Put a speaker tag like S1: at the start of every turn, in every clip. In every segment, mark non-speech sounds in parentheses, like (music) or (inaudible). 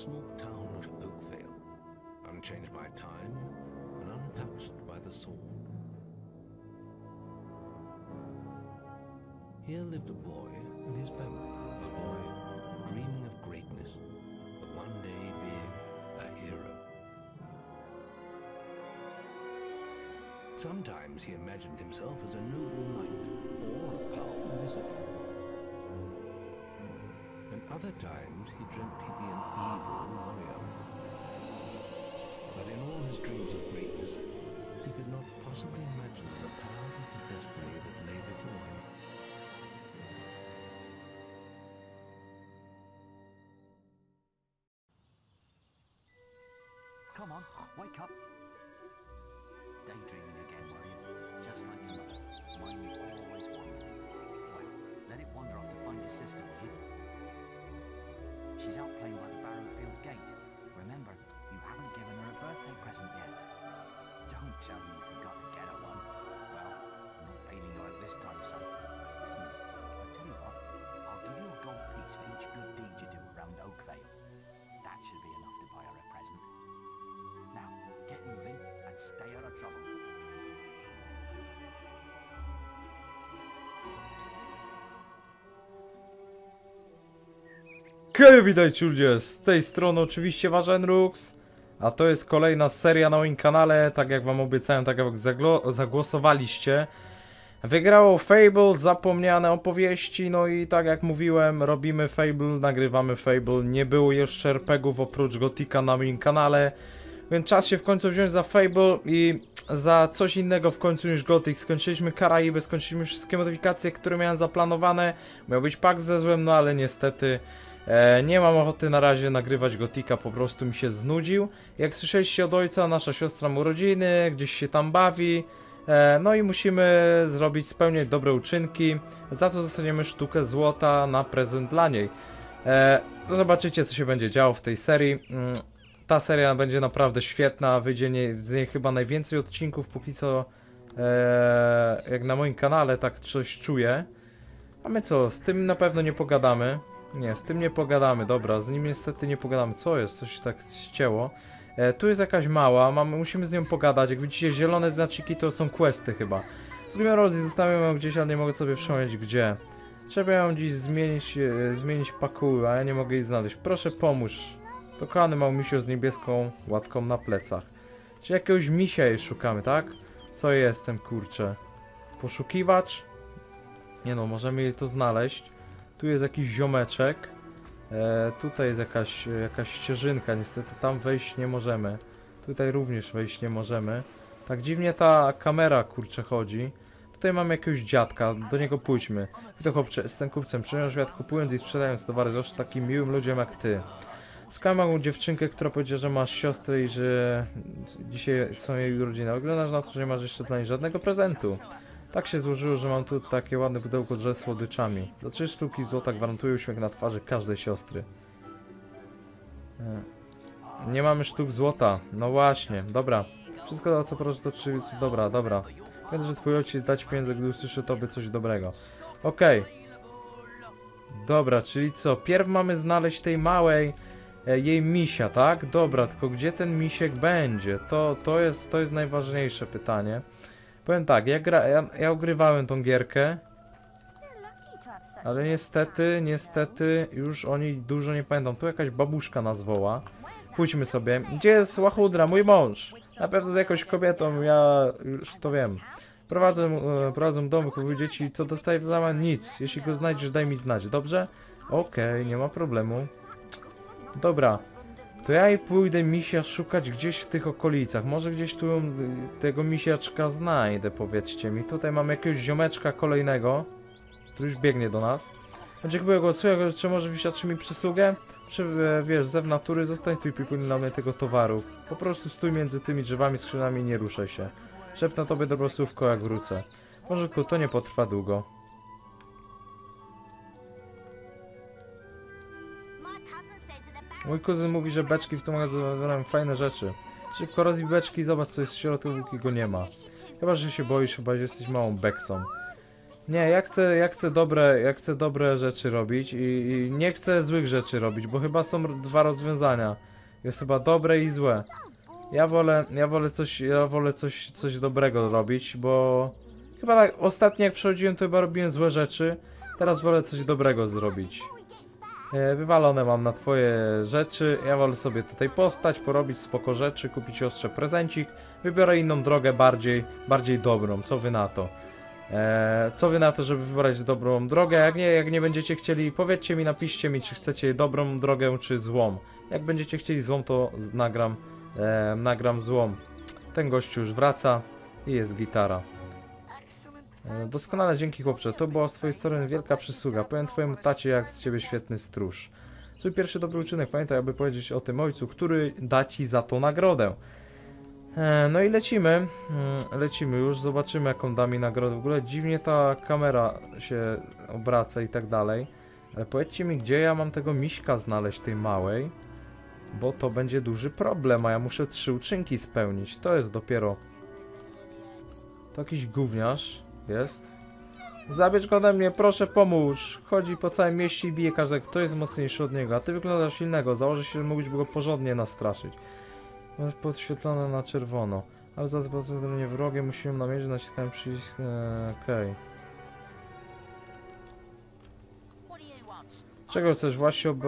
S1: small town of Oakvale, unchanged by time and untouched by the sword. Here lived a boy and his family, a boy dreaming of greatness, but one day being a hero. Sometimes he imagined himself as a noble knight or a powerful wizard. Other times he dreamt he'd be an evil warrior. But in all his dreams of greatness, he could not possibly imagine the power of the destiny that lay before him.
S2: Come on, wake up. Daydreaming again, were you? Just like your mother. Mine you always wandering. Well, let it wander off to find your sister, will you? She's out playing by the Barrowfields gate. Remember, you haven't given her a birthday present yet. Don't tell me you forgot to get her one. Well, I'm not bailing her out this time, son. Hmm. I tell you what, I'll give you a gold piece for each good deed you do around Oakvale. That should be enough to buy her a present. Now, get moving and stay out of trouble.
S3: Hej, witajcie ludzie, z tej strony oczywiście Warzenrux, a to jest kolejna seria na moim kanale, tak jak wam obiecałem, tak jak zagłosowaliście. Wygrało Fable, zapomniane opowieści, no i tak jak mówiłem, robimy Fable, nagrywamy Fable, nie było jeszcze RPGów oprócz Gotika na moim kanale, więc czas się w końcu wziąć za Fable i za coś innego w końcu niż Gothic. Skończyliśmy Karaiby, skończyliśmy wszystkie modyfikacje, które miałem zaplanowane, miał być pak ze złem, no ale niestety... E, nie mam ochoty na razie nagrywać Gotika, po prostu mi się znudził. Jak słyszeliście od ojca, nasza siostra ma urodziny, gdzieś się tam bawi. E, no i musimy zrobić, spełniać dobre uczynki, za co dostaniemy sztukę złota na prezent dla niej. E, no zobaczycie, co się będzie działo w tej serii. Mm, ta seria będzie naprawdę świetna, wyjdzie nie, z niej chyba najwięcej odcinków póki co, jak na moim kanale, tak coś czuję. A my co, z tym na pewno nie pogadamy. Nie, z tym nie pogadamy, dobra, z nim niestety nie pogadamy. Co jest? Coś tak ścięło. E, tu jest jakaś mała, mamy, musimy z nią pogadać. Jak widzicie, zielone znaciki to są questy chyba. Zgubiłem Rosie, zostawiam ją gdzieś, ale nie mogę sobie przypomnieć gdzie. Trzeba ją dziś zmienić, e, zmienić pakuły, a ja nie mogę jej znaleźć. Proszę pomóż. To kochany mały misio z niebieską łatką na plecach. Czy jakiegoś misia jej szukamy, tak? Co jestem, kurczę? Poszukiwacz? Nie no, możemy jej to znaleźć. Tu jest jakiś ziomeczek. E, tutaj jest jakaś, jakaś ścieżynka, niestety tam wejść nie możemy. Tutaj również wejść nie możemy. Tak dziwnie ta kamera kurczę chodzi. Tutaj mamy jakiegoś dziadka, do niego pójdźmy. To chłopcze, jestem kupcem, przyjąłem świat kupując i sprzedając towary, zwłaszcza takim miłym ludziom jak ty. Skałem małą dziewczynkę, która powiedziała, że masz siostrę i że dzisiaj są jej urodziny. Wyglądasz na to, że nie masz jeszcze dla niej żadnego prezentu. Tak się złożyło, że mam tu takie ładne pudełko z słodyczami. Za trzy sztuki złota gwarantuję uśmiech na twarzy każdej siostry. E, Nie mamy sztuk złota. No właśnie, dobra. Wszystko to co proszę to czy... Dobra, dobra. Pamiętaj, że twój ojciec dać pieniądze, gdy usłyszy tobie coś dobrego. Okej. Dobra, czyli co? Pierw mamy znaleźć tej małej e, jej misia, tak? Dobra, tylko gdzie ten misiek będzie? To, to, jest, to jest najważniejsze pytanie. Powiem tak, ja, gra, ja, ja ogrywałem tą gierkę, ale niestety, niestety już o niej dużo nie pamiętam. Tu jakaś babuszka nas woła. Pójdźmy sobie. Gdzie jest Łachudra, mój mąż? Na pewno z jakąś kobietą, ja już to wiem. Prowadzę, e, prowadzę dom, wychowuję dzieci, co dostaję w zamian? Nic. Jeśli go znajdziesz, daj mi znać, dobrze? Okej, nie ma problemu. Dobra, to ja i pójdę misia szukać gdzieś w tych okolicach. Może gdzieś tu tego misiaczka znajdę, powiedzcie mi. Tutaj mam jakiegoś ziomeczka kolejnego, który już biegnie do nas. Go słuchaj, czy może wyświadczy mi przysługę? Czy e, wiesz, zew natury, zostań tu i pilnuj dla mnie tego towaru. Po prostu stój między tymi drzewami, skrzynami i nie ruszaj się. Szepnę tobie dobro słówko, jak wrócę. Może to nie potrwa długo. Mój kuzyn mówi, że beczki w tym magazynie fajne rzeczy. Szybko rozbij beczki i zobacz co jest w środku, póki go nie ma. Chyba, że się boisz, chyba że jesteś małą beksą. Nie, ja chcę, ja chcę dobre, ja chcę dobre rzeczy robić i, i nie chcę złych rzeczy robić, bo chyba są dwa rozwiązania. Jest chyba dobre i złe. Ja wolę, ja wolę coś, ja wolę coś, coś dobrego robić, bo chyba tak ostatnio jak przechodziłem to chyba robiłem złe rzeczy. Teraz wolę coś dobrego zrobić. E, Wywalone mam na twoje rzeczy. Ja wolę sobie tutaj postać, porobić spoko rzeczy, kupić siostrze prezencik. Wybiorę inną drogę bardziej, bardziej dobrą. Co wy na to? E, co wy na to, żeby wybrać dobrą drogę? Jak nie, jak nie będziecie chcieli, powiedzcie mi, napiszcie mi, czy chcecie dobrą drogę, czy złą. Jak będziecie chcieli złą, to nagram, e, nagram złą. Ten gościu już wraca i jest gitara. E, Doskonale, dzięki chłopcze. To była z twojej strony wielka przysługa. Powiem twojemu tacie, jak z ciebie świetny stróż. Swój pierwszy dobry uczynek, pamiętaj, aby powiedzieć o tym ojcu, który da ci za to nagrodę. E, no i lecimy. Mm, Lecimy już, zobaczymy jaką da mi nagrodę. W ogóle dziwnie ta kamera się obraca i tak dalej. Ale powiedzcie mi, gdzie ja mam tego miśka znaleźć, tej małej. Bo to będzie duży problem, a ja muszę trzy uczynki spełnić. To jest dopiero... To jakiś gówniarz jest. Zabierz go ode mnie, proszę pomóż. Chodzi po całym mieście i bije każdego, kto jest mocniejszy od niego. A ty wyglądasz silnego, założę się, że mógłbyś go porządnie nastraszyć. Masz podświetlone na czerwono. Ale za to mnie wrogie musimy namierzyć, naciskałem przycisk... e, Okej. Czego chcesz? Właśnie ob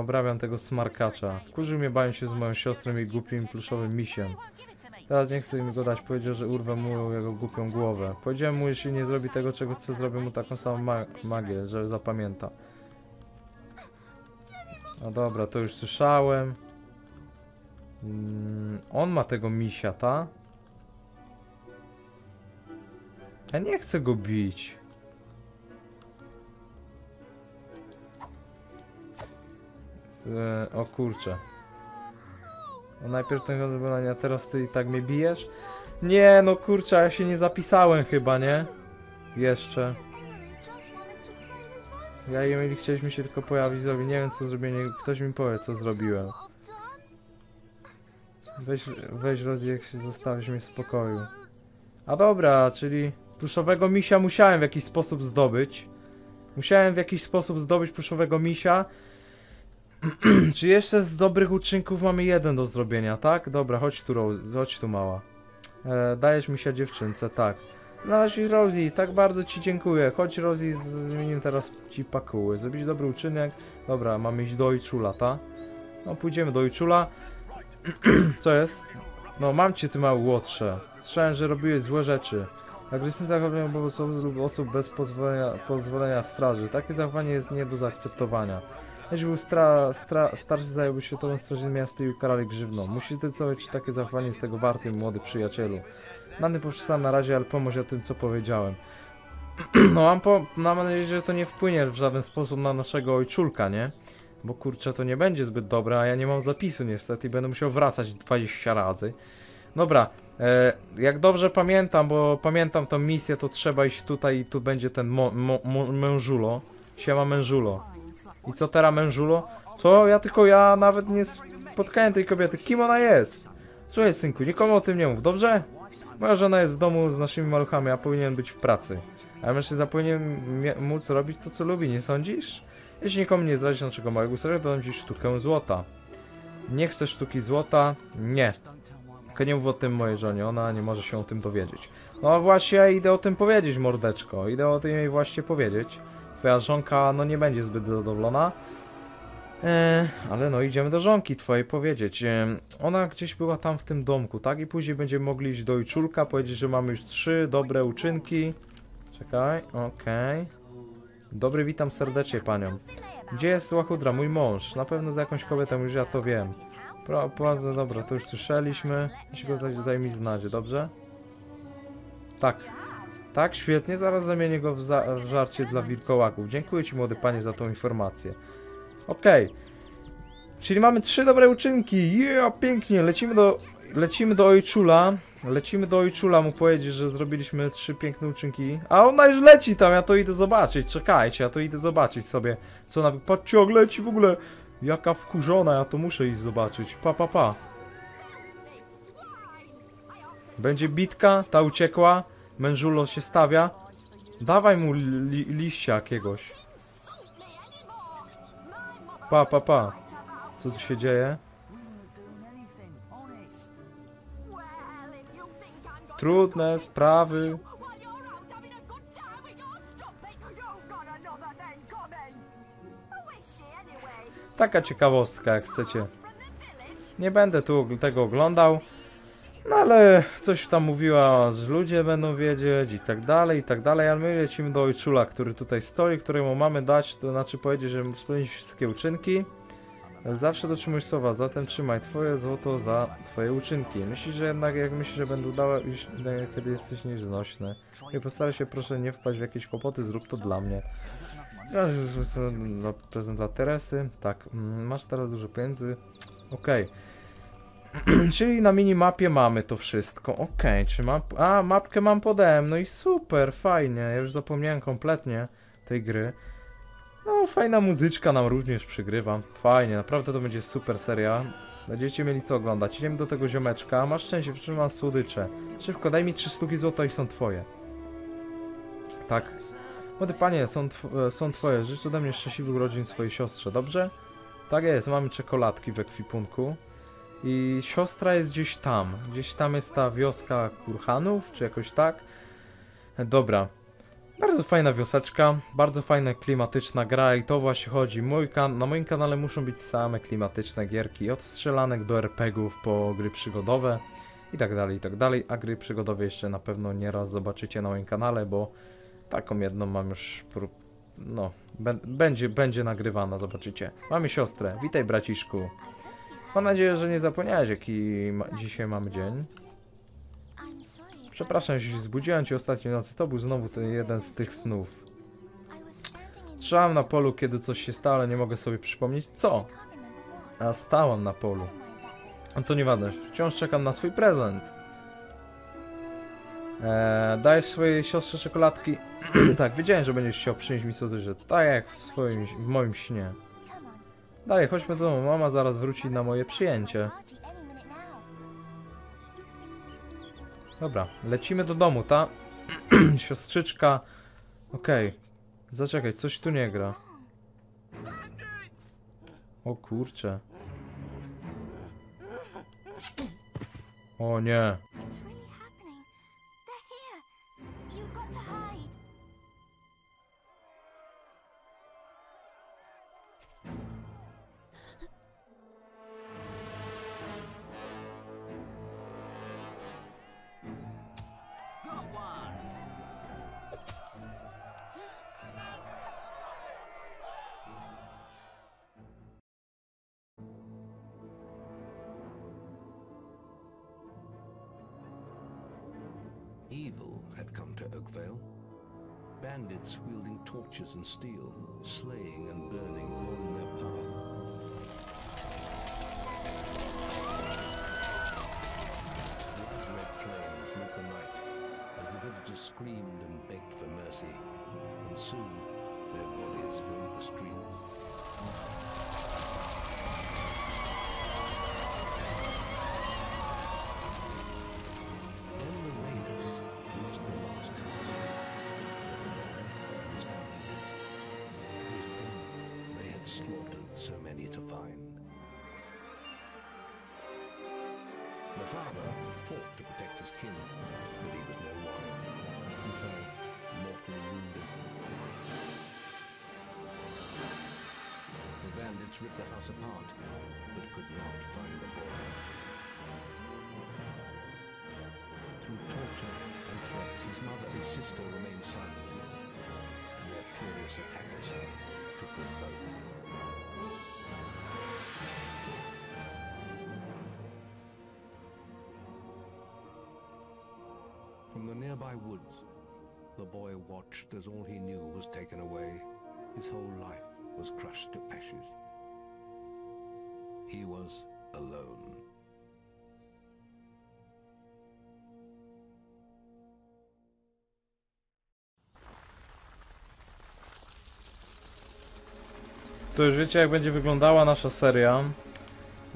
S3: obrabiam tego smarkacza. Wkurzył mnie bawiąc się z moją siostrą i głupim pluszowym misiem. Teraz nie chcę mi go dać. Powiedział, że urwę mu jego głupią głowę. Powiedziałem mu, jeśli nie zrobi tego, czego chcę, zrobię mu taką samą ma magię, że zapamięta. No dobra, to już słyszałem. Mm, on ma tego misia, ta? Ja nie chcę go bić. Z, e, o kurczę. No najpierw ten wykonania, teraz ty i tak mnie bijesz? Nie, no kurczę, ja się nie zapisałem chyba, nie? Jeszcze. Ja i Emily chcieliśmy się tylko pojawić, zrobić, nie wiem co zrobię, nie, ktoś mi powie co zrobiłem. Weź, weź rozjech się, zostawić mnie w spokoju. A dobra, czyli pluszowego misia musiałem w jakiś sposób zdobyć. Musiałem w jakiś sposób zdobyć pluszowego misia. (clears throat) Czy jeszcze z dobrych uczynków mamy jeden do zrobienia, tak? Dobra, chodź tu, Rose, chodź tu mała. E, dajesz mi się dziewczynce, tak. Znalazłeś Rosie, tak bardzo ci dziękuję. Chodź Rosie, z- zmienimy teraz ci pakuły. Zrobić dobry uczynek. Dobra, mamy iść do ojczula, ta? No, pójdziemy do ojczula. (clears throat) Co jest? No, mam cię, ty mały łotrze. Słyszałem, że robiłeś złe rzeczy. Agresywne zachowanie wobec osób osób bez pozwolenia, pozwolenia straży. Takie zachowanie jest nie do zaakceptowania. Jeśli był stra, stra, starszy zająłby się tobą straży miasta i ukarali grzywną. Musisz zdecydować, czy takie zachowanie jest tego warte, młody przyjacielu. Nany poprzestałem na razie, ale pomóż o tym, co powiedziałem. (clears throat) No mam, po, mam nadzieję, że to nie wpłynie w żaden sposób na naszego ojczulka, nie? Bo kurczę, to nie będzie zbyt dobre, a ja nie mam zapisu niestety i będę musiał wracać 20 razy. Dobra, e, jak dobrze pamiętam, bo pamiętam tą misję, to trzeba iść tutaj i tu będzie ten mo, mo, mo, mężulo. Siema mężulo. I co teraz mężulo? Co? Ja tylko, ja nawet nie spotkałem tej kobiety. Kim ona jest? Słuchaj synku, nikomu o tym nie mów, dobrze? Moja żona jest w domu z naszymi maluchami, a powinien być w pracy. A mężczyzna powinien móc robić to, co lubi, nie sądzisz? Jeśli nikomu nie zdradzisz naszego małego serio, to dam ci sztukę złota. Nie chcesz sztuki złota? Nie. Tylko nie mów o tym mojej żonie, ona nie może się o tym dowiedzieć. No właśnie, ja idę o tym powiedzieć, mordeczko. Idę o tym jej właśnie powiedzieć. Twoja żonka, no nie będzie zbyt zadowolona. Eee, ale no idziemy do żonki twojej powiedzieć. Eee, ona gdzieś była tam w tym domku, tak? I później będziemy mogli iść do ojczulka, powiedzieć, że mamy już trzy dobre uczynki. Czekaj, okej. Dobry, witam serdecznie panią. Gdzie jest Łachudra, mój mąż? Na pewno za jakąś kobietę, już ja to wiem. Bardzo dobra, to już słyszeliśmy. Jeśli go za- zajmij znać, dobrze? Tak. Tak, świetnie, zaraz zamienię go w, za, w żarcie dla wilkołaków. Dziękuję ci, młody panie, za tą informację. Okej. Czyli mamy trzy dobre uczynki. Yeah, pięknie. Lecimy do, lecimy do ojczula. Lecimy do ojczula mu powiedzieć, że zrobiliśmy trzy piękne uczynki. A ona już leci tam, ja to idę zobaczyć. Czekajcie, ja to idę zobaczyć sobie. Co ona... Patrzcie, jak leci w ogóle. Jaka wkurzona, ja to muszę iść zobaczyć. Pa, pa, pa. Będzie bitka, ta uciekła. Mężulo się stawia. Dawaj mu li liścia jakiegoś. Pa, pa, pa. Co tu się dzieje? Trudne sprawy. Taka ciekawostka, jak chcecie. Nie będę tu tego oglądał. No ale coś tam mówiła, że ludzie będą wiedzieć i tak dalej, i tak dalej, ale my lecimy do ojczula, który tutaj stoi, któremu mamy dać, to znaczy powiedzieć, że spełnić wszystkie uczynki. Zawsze dotrzymuj słowa, zatem trzymaj twoje złoto za twoje uczynki. Myślisz, że jednak jak myślisz, że będę udała, iż- e, kiedy jesteś nieznośny. I postaraj się proszę nie wpaść w jakieś kłopoty, zrób to dla mnie. Teraz już prezent dla Teresy. Tak, mm, masz teraz dużo pieniędzy. Okej. (clears throat) Czyli na minimapie mamy to wszystko. Okej, czy map... A, mapkę mam podem. No i super, fajnie. Ja już zapomniałem kompletnie tej gry. No, fajna muzyczka nam również przygrywa. Fajnie, naprawdę to będzie super seria. Będziecie mieli co oglądać. Idziemy do tego ziomeczka. Masz szczęście, wstrzymam słodycze. Szybko, daj mi trzy sztuki złota i są twoje. Tak. Młody panie, są, tw e, są twoje. Życz ode mnie szczęśliwych urodzin swojej siostrze, dobrze? Tak jest, mamy czekoladki w ekwipunku. I siostra jest gdzieś tam. Gdzieś tam jest ta wioska Kurhanów, czy jakoś tak. Dobra. Bardzo fajna wioseczka, bardzo fajna klimatyczna gra i to właśnie chodzi. Mój na moim kanale muszą być same klimatyczne gierki, od strzelanek do RPGów po gry przygodowe i tak dalej, i tak dalej. A gry przygodowe jeszcze na pewno nieraz zobaczycie na moim kanale, bo taką jedną mam już prób... No, bę- będzie, będzie nagrywana, zobaczycie. Mamy siostrę, witaj braciszku. Mam nadzieję, że nie zapomniałeś jaki ma dzisiaj mamy dzień. Przepraszam, że się zbudziłem ci ostatniej nocy, to był znowu ten jeden z tych snów. Strzałam na polu, kiedy coś się stało, ale nie mogę sobie przypomnieć co. A stałam na polu.
S4: That.
S3: No to nieważne, wciąż czekam na swój prezent. Eee, dajesz swojej siostrze czekoladki? (clears throat) tak, wiedziałem, że będziesz chciał przynieść mi coś, że tak jak w, swoim, w moim śnie. Dalej, chodźmy do domu, mama zaraz wróci na moje przyjęcie. Dobra, lecimy do domu, ta? (clears throat) Siostrzyczka. Okej. Zaczekaj, coś tu nie gra. O kurcze. O nie.
S1: Evil had come to Oakvale. Bandits wielding torches and steel, slaying and burning all in their slaughtered so many to find. The father fought to protect his kin, but he was no warrior. He fell mortally wounded. The bandits ripped the house apart, but could not find the boy. Through torture and threats, his mother and sister remained silent, nearby woods, the boy watched as all he knew was taken away. His whole life was crushed to ashes. He was alone.
S3: To już wiecie jak będzie wyglądała nasza seria.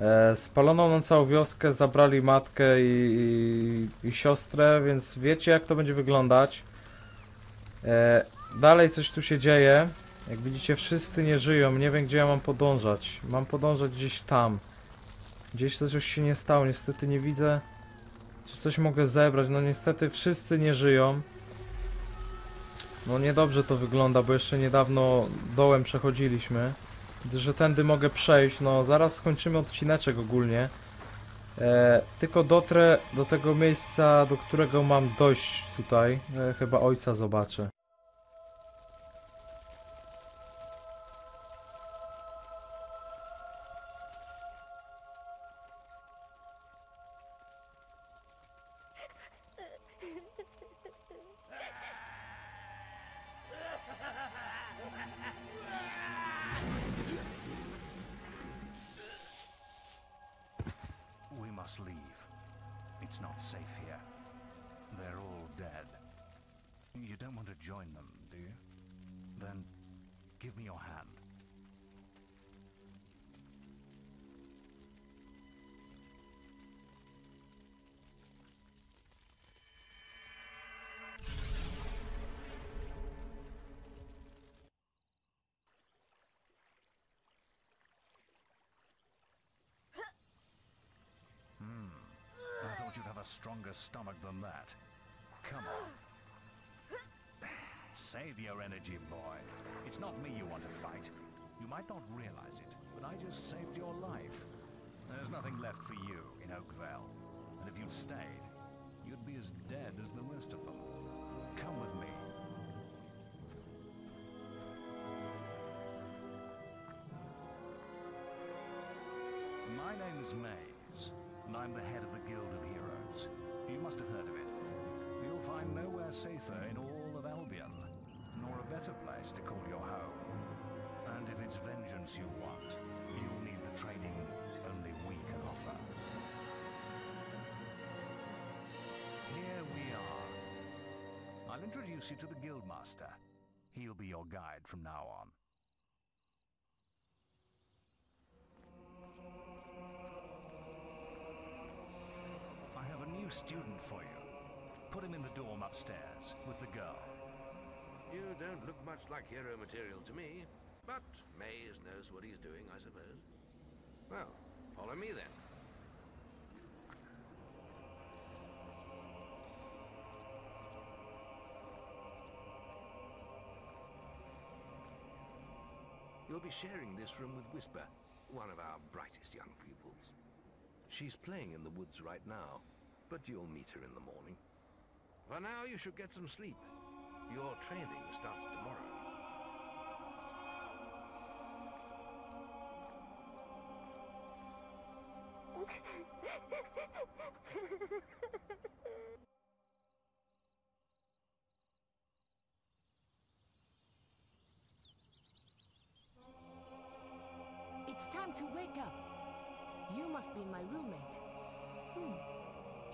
S3: E, spaloną na całą wioskę, zabrali matkę i, i, i siostrę, więc wiecie jak to będzie wyglądać. E, dalej coś tu się dzieje. Jak widzicie, wszyscy nie żyją. Nie wiem, gdzie ja mam podążać. Mam podążać gdzieś tam. Gdzieś coś się nie stało. Niestety nie widzę, czy coś mogę zebrać. No niestety wszyscy nie żyją. No niedobrze to wygląda, bo jeszcze niedawno dołem przechodziliśmy. Że tędy mogę przejść. No zaraz skończymy odcineczek ogólnie. E, tylko dotrę do tego miejsca, do którego mam dojść tutaj. E, chyba ojca zobaczę.
S2: Stronger stomach than that. Come on. Save your energy, boy. It's not me you want to fight. You might not realize it, but I just saved your life. There's nothing left for you in Oakvale. And if you'd stayed, you'd be as dead as the rest of them. Come with me. My name is Maze, and I'm the head of the Guild of You must have heard of it. You'll find nowhere safer in all of Albion, nor a better place to call your home. And if it's vengeance you want, you'll need the training only we can offer. Here we are. I'll introduce you to the Guildmaster. He'll be your guide from now on. Student for you. Put him in the dorm upstairs with the girl.
S1: You don't look much like hero material to me, but Mays knows what he's doing, I suppose. Well, follow me then. You'll be sharing this room with Whisper, one of our brightest young pupils. She's playing in the woods right now, but you'll meet her in the morning. For now, you should get some sleep. Your training starts tomorrow.
S5: It's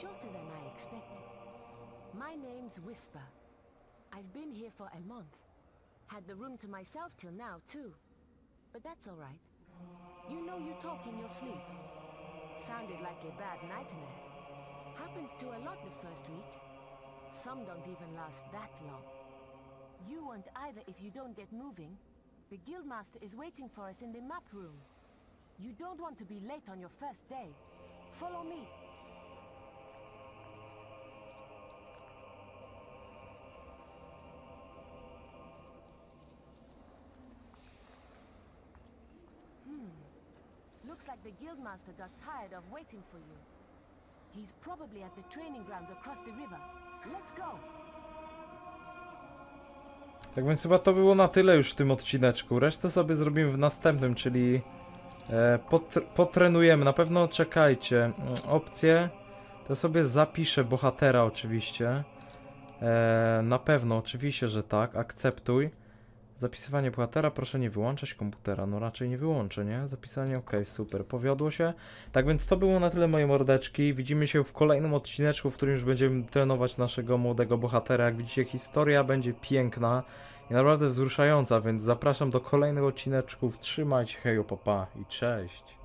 S5: Shorter than I expected. My name's Whisper. I've been here for a month. Had the room to myself till now, too. But that's all right. You know you talk in your sleep. Sounded like a bad nightmare. Happens to a lot the first week. Some don't even last that long. You won't either if you don't get moving. The Guildmaster is waiting for us in the map room. You don't want to be late on your first day. Follow me. Looks like the Guildmaster got tired of waiting for you. He's probably at the training grounds across the river. Let's go!
S3: Tak więc chyba to było na tyle już w tym odcineczku. Resztę sobie zrobimy w następnym, czyli e, potr potrenujemy. Na pewno czekajcie. Mm, Opcje to sobie zapiszę bohatera oczywiście. E, na pewno, oczywiście, że tak. Akceptuj. Zapisywanie bohatera, proszę nie wyłączać komputera. No raczej nie wyłączę, nie? Zapisanie, ok, super. Powiodło się. Tak więc to było na tyle moje mordeczki. Widzimy się w kolejnym odcineczku, w którym już będziemy trenować naszego młodego bohatera. Jak widzicie, historia będzie piękna i naprawdę wzruszająca, więc zapraszam do kolejnych odcineczków. Trzymajcie, hejo, papa i cześć.